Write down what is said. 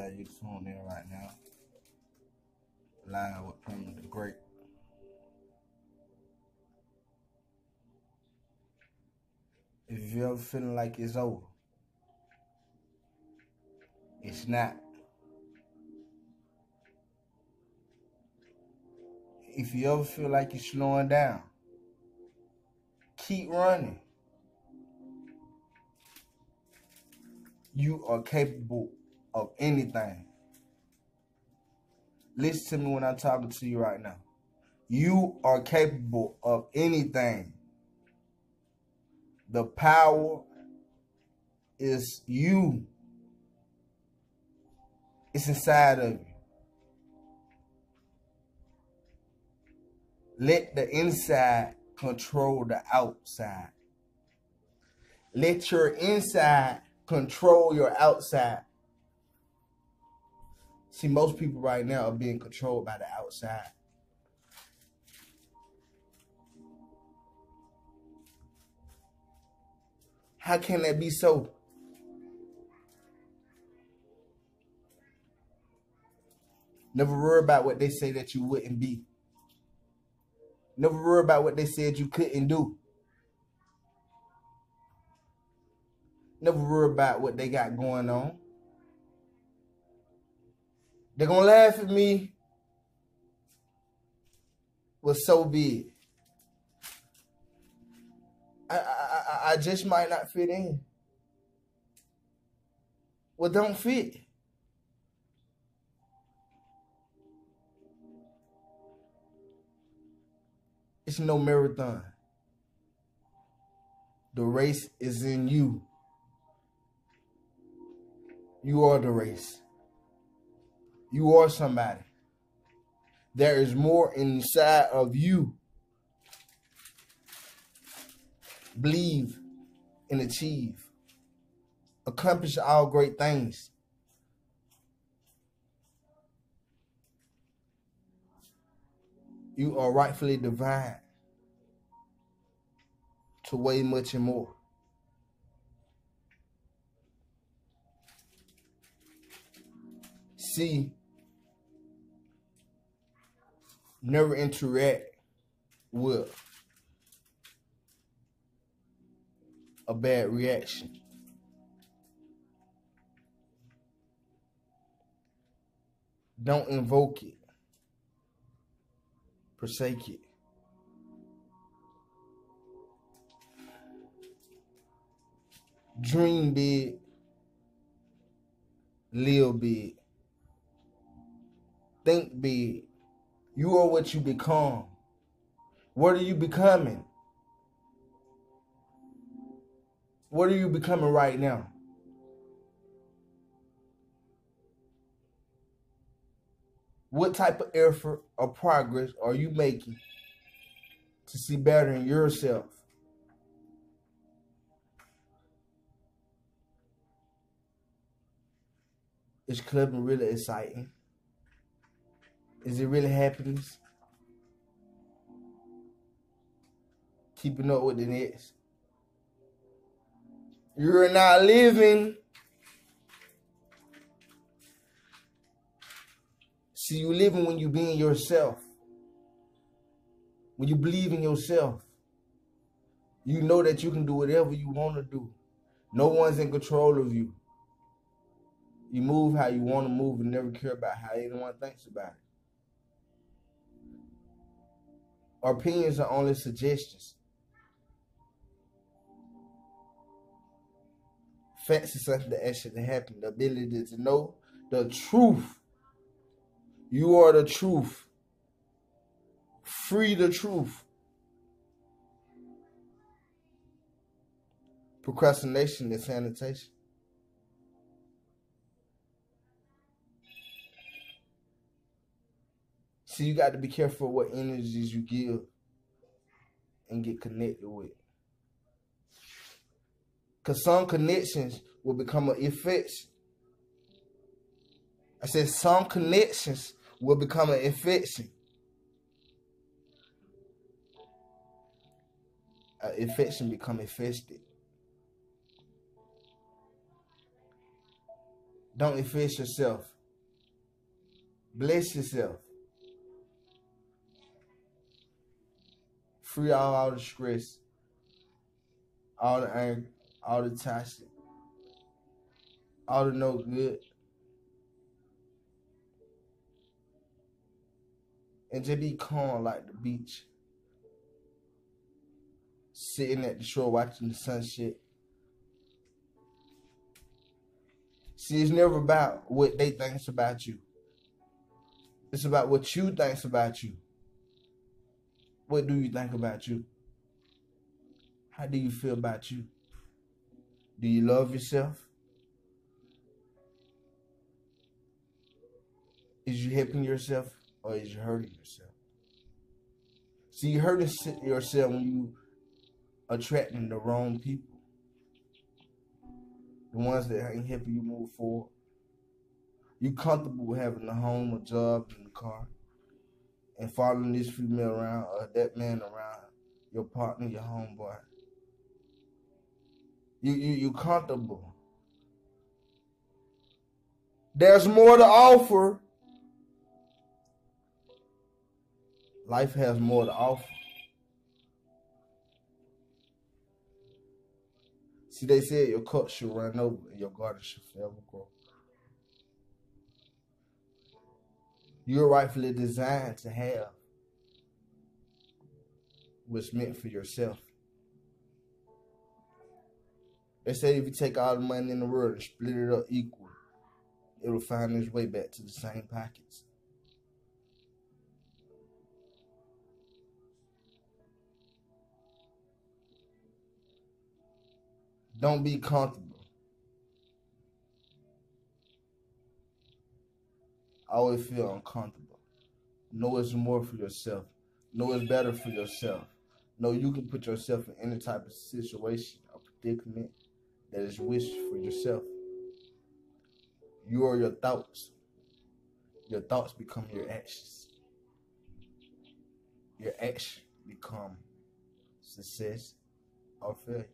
got you tuned in right now. Live with Plum the Great. If you ever feeling like it's over, it's not. If you ever feel like you're slowing down, keep running. You are capable of anything. Listen to me when I'm talking to you right now. You are capable of anything. The power is you. It's inside of you. Let the inside control the outside. Let your inside control your outside. See, most people right now are being controlled by the outside. How can that be so? Never worry about what they say that you wouldn't be. Never worry about what they said you couldn't do. Never worry about what they got going on. They're gonna laugh at me. Well, so be it. I, I, I just might not fit in. Well, don't fit. It's no marathon. The race is in you. You are the race. You are somebody. There is more inside of you. Believe and achieve. Accomplish all great things. You are rightfully divine to way much and more. See, never interact with a bad reaction. Don't invoke it. Forsake it. Dream big. Live big. Think big. You are what you become. What are you becoming? What are you becoming right now? What type of effort or progress are you making to see better in yourself? Is clubbing really exciting? Is it really happiness? Keeping up with the next. You're not living. See, you living when you being yourself. When you believe in yourself. You know that you can do whatever you want to do. No one's in control of you. You move how you want to move and never care about how anyone thinks about it. Opinions are only suggestions. Facts is something that actually happened. The ability to know the truth. You are the truth. Free the truth. Procrastination is sanitation. See, you got to be careful what energies you give and get connected with. Because some connections will become an infection. I said some connections will become an infection. An infection become infested. Don't efface yourself. Bless yourself. Free all, all the stress, all the anger, all the toxic, all the no good. And just be calm like the beach. Sitting at the shore watching the sunset. See, it's never about what they think about you. It's about what you think about you. What do you think about you? How do you feel about you? Do you love yourself? Is you helping yourself or is you hurting yourself? See, you hurting yourself when you attracting the wrong people. The ones that ain't helping you move forward. You comfortable having a home, a job, and a car, and following this female around or that man around, your partner, your homeboy. You you you comfortable. There's more to offer. Life has more to offer. See, they said your cup should run over and your garden should forever grow. You're rightfully designed to have what's meant for yourself. They say if you take all the money in the world and split it up equal, it'll find its way back to the same pockets. Don't be comfortable. I always feel uncomfortable. Know it's more for yourself. Know it's better for yourself. Know you can put yourself in any type of situation or predicament that is wished for yourself. You are your thoughts. Your thoughts become your actions. Your actions become success or failure.